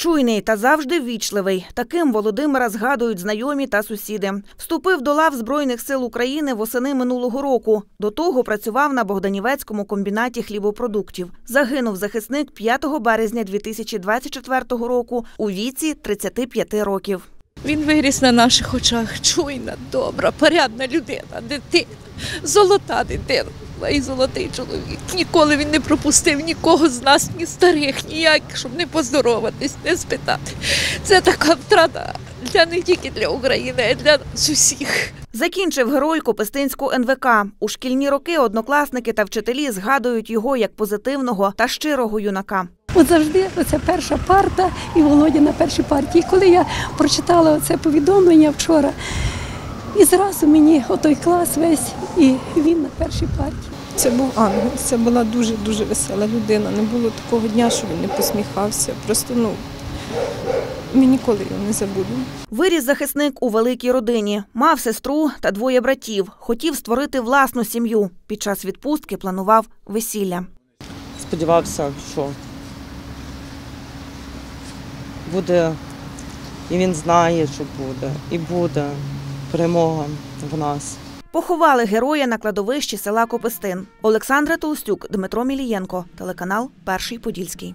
Чуйний та завжди ввічливий. Таким Володимира згадують знайомі та сусіди. Вступив до лав Збройних сил України восени минулого року. До того працював на Богданівецькому комбінаті хлібопродуктів. Загинув захисник 5 березня 2024 року у віці 35 років. Він виріс на наших очах. Чуйна, добра, порядна людина, дитина, золота дитина. І золотий чоловік. Ніколи він не пропустив нікого з нас, ні старих, ніяких, щоб не поздороватись, не спитати. Це така втрата для не тільки для України, а й для нас усіх. Закінчив герой Копистинську НВК. У шкільні роки однокласники та вчителі згадують його як позитивного та щирого юнака. От завжди оця перша парта і Володя на першій партії. Коли я прочитала оце повідомлення вчора, і зразу мені отой клас весь, і він на першій партії. Це був ангел, це була дуже дуже весела людина. Не було такого дня, що він не посміхався. Просто ну ми ніколи його не забудемо. Виріс захисник у великій родині, мав сестру та двоє братів. Хотів створити власну сім'ю. Під час відпустки планував весілля. сподівався, що буде, і він знає, що буде, і буде перемога в нас. Поховали героя на кладовищі села Копистин. Олександра Толстюк, Дмитро Мілієнко, телеканал Перший Подільський.